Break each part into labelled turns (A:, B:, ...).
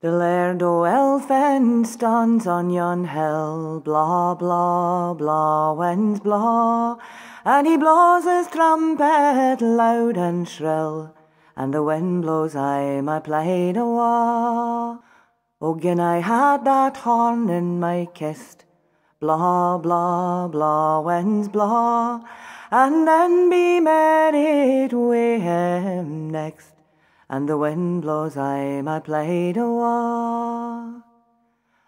A: The Laird o' Elfin stands on yon hill, blah, blah, blah, winds blaw, and he blaws his trumpet loud and shrill, and the wind blows aye my plaid awa. Oh, gin I had that horn in my kist, blah, blah, blah, winds blaw, and then be married wi' him next and the wind blows aye my plaid awa.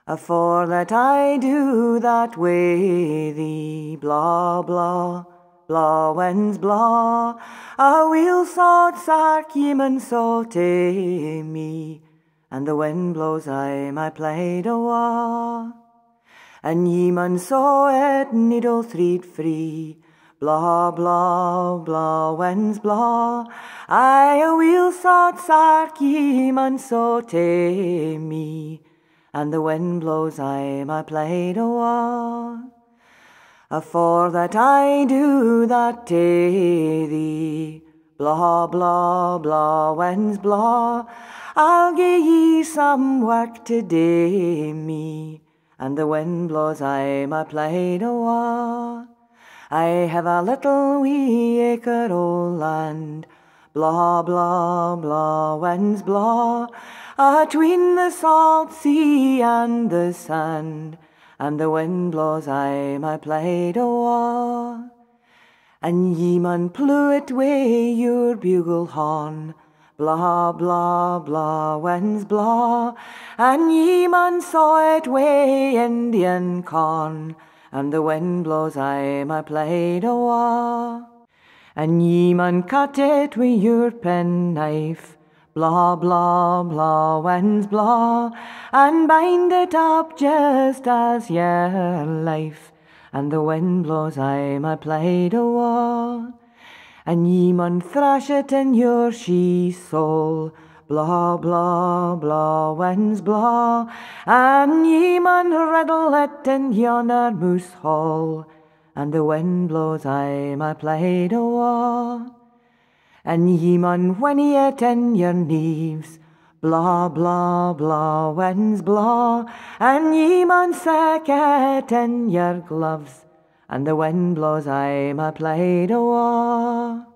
A: Afore that I do that way thee, blah, blah, blah, winds blah, a wheel sod sark yemen so to me, and the wind blows aye my plaid awa. And ye mun saw it needle thread free, Blah, blah, blah, winds blah. I a wheel sod sark ye man so to me, and the wind blows I my plaid awa. Afore that I do that to thee, blah, blah, blah, winds blah. I'll gie ye some work to do me, and the wind blows I my plaid awa. I have a little wee acre o' land, blah, blah, blah, winds blah, atween the salt sea and the sand, and the wind blows aye my plaid awa. And ye mun plew it wi' your bugle horn, blah, blah, blah, winds blah, and ye mun saw it wi' Indian corn, and the wind blows aye my plaid awa. And ye mun cut it wi' your penknife, blah, blah, blah, winds blah, and bind it up just as your life, and the wind blows aye my plaid awa. And ye mun thrash it in your she soul, Blah, blah, blah, winds blah, and ye mun riddle it in yonder moose hall, and the wind blows aye my plaid awa. And ye mun whinny it in your knees, blah, blah, blah, winds blah, and ye mun sack it in your gloves, and the wind blows aye my plaid awa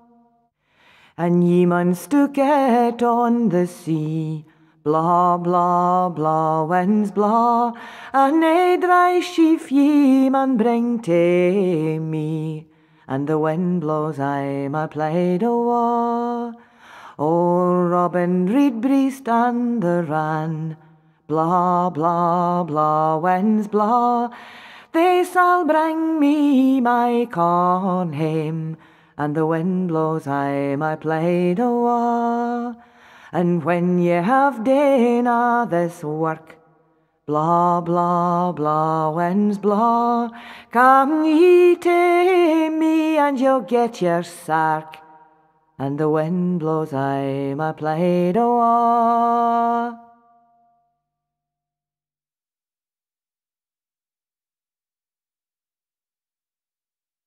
A: and ye mun stook it on the sea. Blah, blah, blah, winds blah, and nae dry sheaf ye mun bring to me, and the wind blows aye my plaid awa. O Robin Redbreast and the Ran, blah, blah, blah, winds blah, they shall bring me my corn hame, and the wind blows aye my plaid awa. And when ye have done a' this work, blah, blah, blah, winds blah, come ye to me and you'll get your sark, and the wind blows aye my plaid awa.